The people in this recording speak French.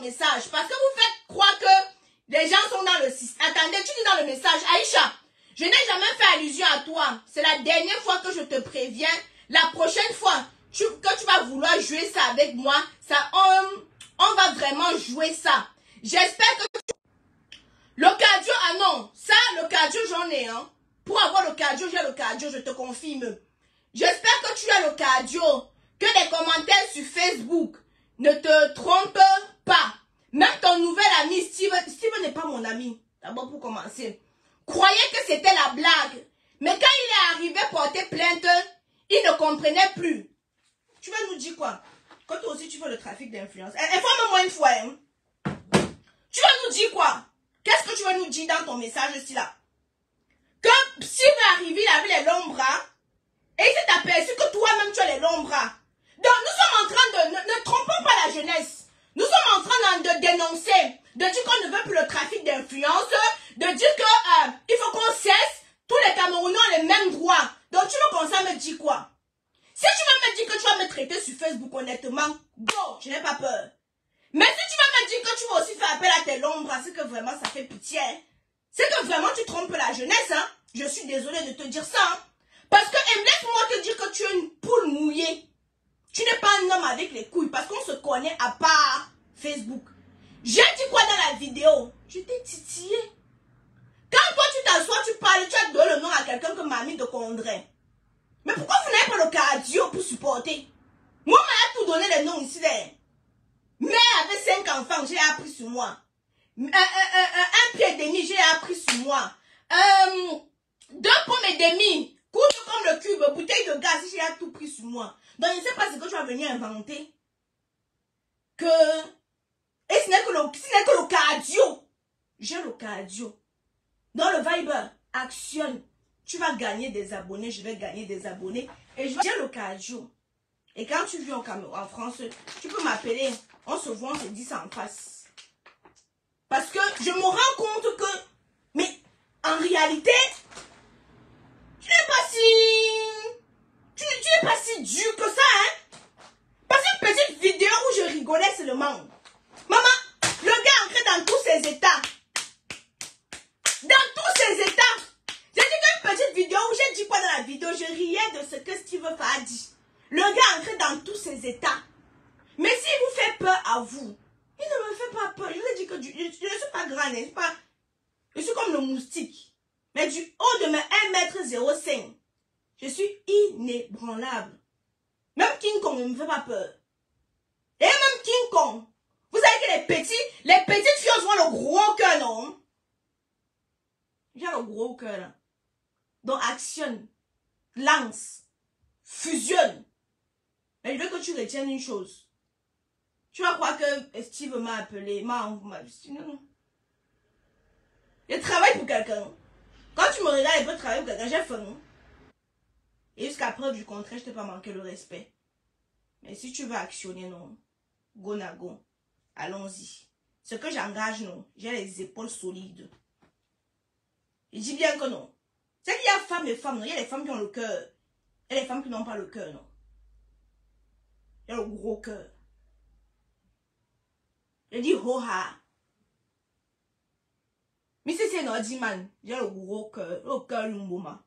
message. Parce que vous faites croire que les gens sont dans le système. Attendez, tu dis dans le message, Aïcha, je n'ai jamais fait allusion à toi. C'est la dernière fois que je te préviens. La prochaine fois que tu vas vouloir jouer ça avec moi, ça, on, on va vraiment jouer ça. J'espère que Le cardio, ah non, ça, le cardio, j'en ai, hein. Pour avoir le cardio, j'ai le cardio, je te confirme. J'espère que tu as le cardio, que les commentaires sur Facebook ne te trompent. Même ton nouvel ami, Steve, Steve n'est pas mon ami. D'abord pour commencer. Croyait que c'était la blague. Mais quand il est arrivé porter plainte, il ne comprenait plus. Tu vas nous dire quoi? Quand toi aussi tu fais le trafic d'influence. Eh, informe-moi une fois. Hein? Tu vas nous dire quoi? Qu'est-ce que tu vas nous dire dans ton message ici là? Que s'il est arrivé, il avait les longs bras. Et il s'est aperçu que toi-même tu as les longs bras. Donc nous sommes en train de trompons pas la jeunesse. Nous sommes en train de dénoncer, de dire qu'on ne veut plus le trafic d'influence, de dire que euh, il faut qu'on cesse, tous les Camerounais ont les mêmes droits. Donc tu veux qu'on me dire quoi Si tu veux me traiter sur Facebook honnêtement, go, je n'ai pas peur. Mais si tu vas me dire que tu vas aussi faire appel à tes lombres, c'est que vraiment ça fait pitié. C'est que vraiment tu trompes la jeunesse, hein. Je suis désolée de te dire ça. Hein. Parce que, laisse-moi te dire que tu es une poule mouillée. Tu n'es pas un homme avec les couilles parce qu'on se connaît à part Facebook. J'ai dit quoi dans la vidéo? Je t'ai titillé. Quand toi tu t'assois, tu parles, tu as donné le nom à quelqu'un que mamie te condrait. Mais pourquoi vous n'avez pas le cardio pour supporter? Moi, m'a tout donné les noms ici. Mère avait cinq enfants, j'ai appris sur moi. Un, pied et demi, j'ai appris sur moi. Euh, deux pommes et demi, courte comme le cube, bouteille de gaz, j'ai tout pris sur moi. Donc, je ne sais pas ce que tu vas venir inventer. Que... Et ce n'est que, le, que le cardio. J'ai le cardio. Dans le Viber, actionne. Tu vas gagner des abonnés, je vais gagner des abonnés. Et j'ai le cardio. Et quand tu viens en France, tu peux m'appeler. On se voit, on se dit ça en face. Parce que je me rends compte que... Mais en réalité, tu n'es pas si... Tu, n'es pas si dur que ça, hein Parce qu'une petite vidéo où je rigolais seulement. Maman, le gars entré dans tous ses états. Dans tous ses états. J'ai dit qu'une petite vidéo où j'ai dit quoi dans la vidéo? Je riais de ce que Steve a dit. Le gars entré dans tous ses états. Mais s'il vous fait peur à vous, il ne me fait pas peur. Je vous ai dit que je, ne suis pas grand, n'est-ce pas Je suis comme le moustique. Mais du haut de mes 1m05, je suis inébranlable. Même King Kong ne me fait pas peur. Et même King Kong. Vous savez que les petits, les petites filles ont le gros cœur, non? J'ai le gros cœur. Donc actionne, lance, fusionne. Mais je veux que tu retiennes une chose. Tu vas croire que Steve m'a appelé, m'a non. Je travaille pour quelqu'un. Quand tu me regardes, je peux travailler pour quelqu'un, j'ai faim. Et jusqu'à preuve du contraire, je t'ai pas manqué le respect. Mais si tu veux actionner, non. Go na go. Allons-y. Ce que j'engage, non. J'ai les épaules solides. Je dis bien que non. C'est qu'il y a femmes et femmes, non. Il y a les femmes qui ont le cœur. Et les femmes qui n'ont pas le cœur, non. Il y a le gros cœur. Je dis ho-ha. Mais si c'est un man, j'ai le gros cœur, le cœur lumboma.